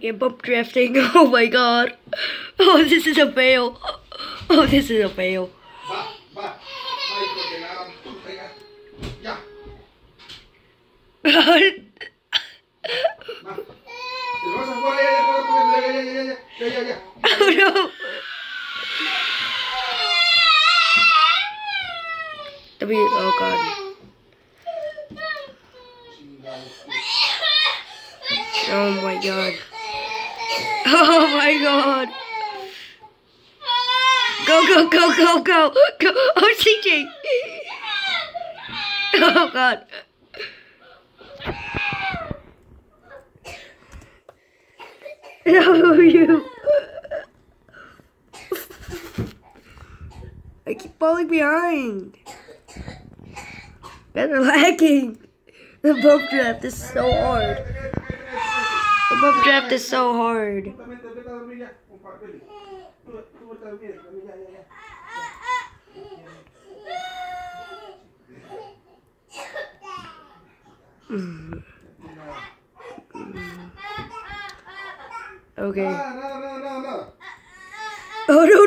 Yeah, bump drafting. Oh my god. Oh, this is a fail. Oh, this is a fail. oh no. W. Oh god. Oh my god. Oh my god. Go, go, go, go, go. Go. Oh, CJ. Oh god. No, you. I keep falling behind. Better lagging. The bump draft is so hard. Above draft is so hard. Okay. Oh no!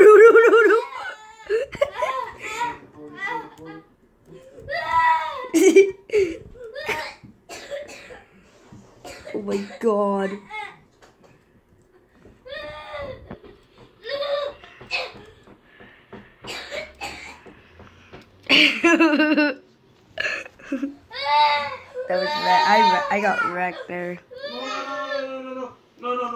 Oh my god. That was. I I got wrecked there. No, no, no, no, no, no,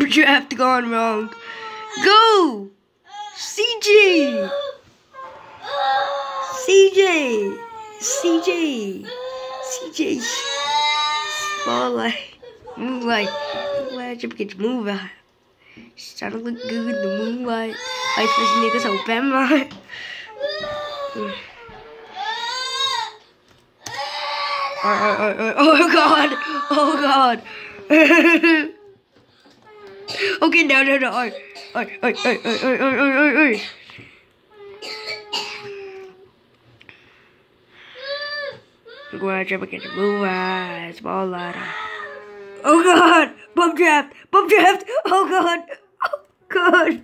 no. Draft gone wrong. Go! CJ! CJ! CJ! CJ! Spotlight. Moonlight. Moonlight. Kịch move à. Sao nó look good in the moonlight. Ai phải xin cái sầu bém mà. Oh, oh, oh, oh god! Oh god! okay, no, no, no. Oi, oi, oi, oi, oi, oi, oi, oi, oi, oi. I'm going to jump against ladder. Oh god! Bump draft! Bump draft! Oh god! Oh god!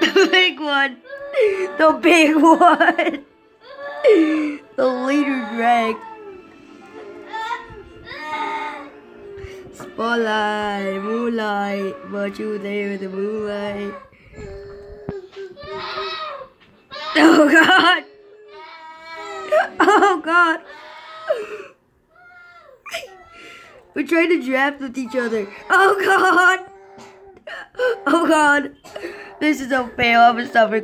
the big one! The big one! The leader drag. Spotlight, moonlight, but you there in the moonlight. Oh god! Oh god! We're trying to draft with each other. Oh god! Oh god! This is a fail. I'm gonna stop recording.